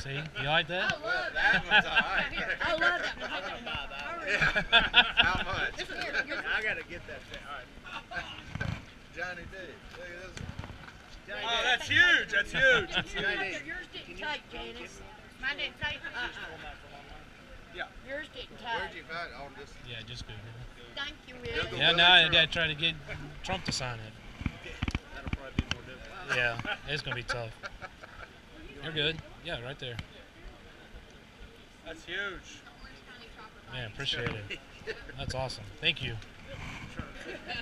See, you like that? I love That one's all right. I love that. one. Take that one. Hurry. Yeah. How much? This one here, I gotta get that thing. All right. Johnny D. Look at this one. Johnny Oh, D. that's huge. That's huge. Yours Johnny D. didn't- Yours didn't take, Janice. Mine didn't take. Uh-uh. Yours didn't Where'd take. you find it? On this? Yeah, just Google. Thank you, Google Yeah, Willie now I gotta try to get Trump to sign it. That'll probably be more difficult. Yeah, it's gonna be tough. You're good. Yeah, right there. That's huge. Man, appreciate it. That's awesome. Thank you. Really